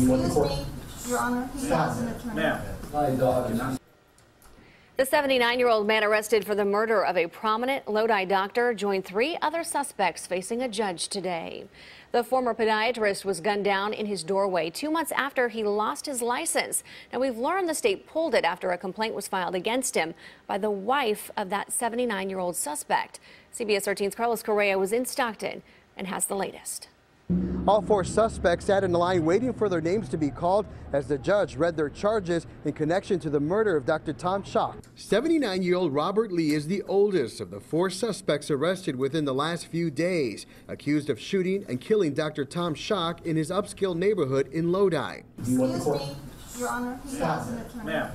Excuse me, Your Honor, he has an attorney. The 79-year-old man arrested for the murder of a prominent Lodi doctor joined three other suspects facing a judge today. The former podiatrist was gunned down in his doorway two months after he lost his license. Now, we've learned the state pulled it after a complaint was filed against him by the wife of that 79-year-old suspect. CBS 13's Carlos Correa was in Stockton and has the latest. All four suspects sat in the line waiting for their names to be called as the judge read their charges in connection to the murder of Dr. Tom Schock. 79 year old Robert Lee is the oldest of the four suspects arrested within the last few days, accused of shooting and killing Dr. Tom Schock in his upscale neighborhood in Lodi. Excuse me, Your Honor, he has an attorney.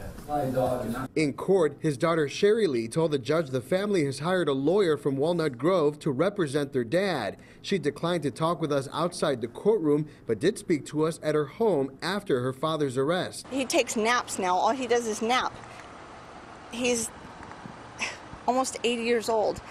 In court, his daughter Sherry Lee told the judge the family has hired a lawyer from Walnut Grove to represent their dad. She declined to talk with us outside the courtroom, but did speak to us at her home after her father's arrest. He takes naps now. All he does is nap. He's almost 80 years old.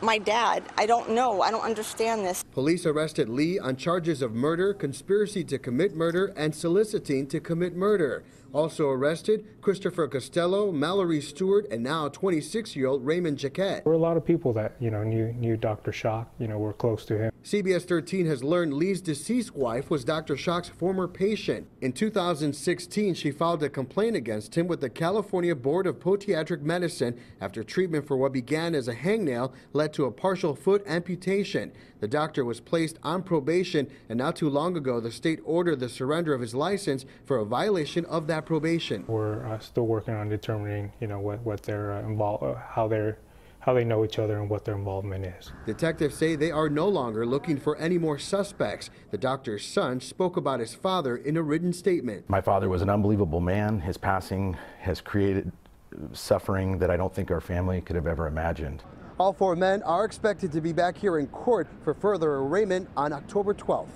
My dad, I don't know. I don't understand this. Police arrested Lee on charges of murder, conspiracy to commit murder, and soliciting to commit murder. Also arrested, Christopher Costello, Mallory Stewart, and now 26-year-old Raymond Jaquette. There were a lot of people that, you know, knew, knew Dr. Schock, you know, were close to him. CBS 13 has learned Lee's deceased wife was Dr. Schock's former patient. In 2016, she filed a complaint against him with the California Board of Podiatric Medicine after treatment for what began as a hangnail led to a partial foot amputation. The doctor was placed on probation, and not too long ago, the state ordered the surrender of his license for a violation of that probation. We're uh, still working on determining, you know, what, what their uh, involved, uh, how they're how they know each other and what their involvement is. Detectives say they are no longer looking for any more suspects. The doctor's son spoke about his father in a written statement. My father was an unbelievable man. His passing has created suffering that I don't think our family could have ever imagined. All four men are expected to be back here in court for further arraignment on October 12th.